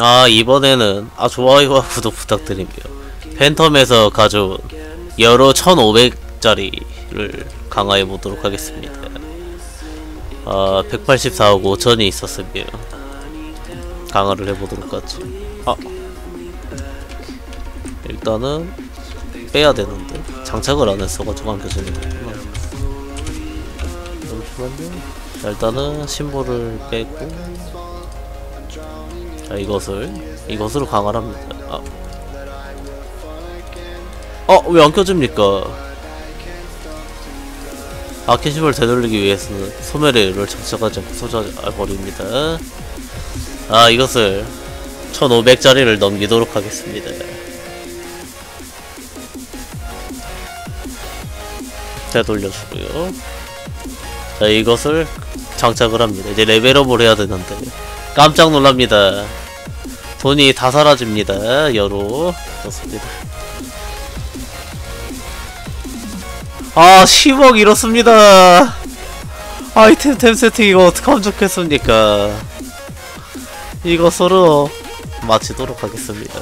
아 이번에는 아 좋아요와 구독 부탁드리며 팬텀에서 가져온 여러 1500짜리를 강화해 보도록 하겠습니다. 아 184억 5천이 있었으며 강화를 해보도록 하지 아. 일단은 빼야 되는데. 장착을 안 했어가지고 안 켜지는 거구나 잠시만요. 자, 일단은 심볼을 빼고 자 이것을 이것으로 강화를 합니다 아. 어, 왜 안 켜집니까? 아케심을 되돌리기 위해서는 소멸의를 장착하지 않고 소자버립니다. 아, 이것을 1500짜리를 넘기도록 하겠습니다. 되돌려주고요. 자, 이것을 장착을 합니다. 이제 레벨업을 해야 되는데. 깜짝 놀랍니다. 돈이 다 사라집니다. 여로. 좋습니다. 아 10억 잃었습니다 아이템 템 세팅 이거 어떡하면 좋겠습니까 이것으로 마치도록 하겠습니다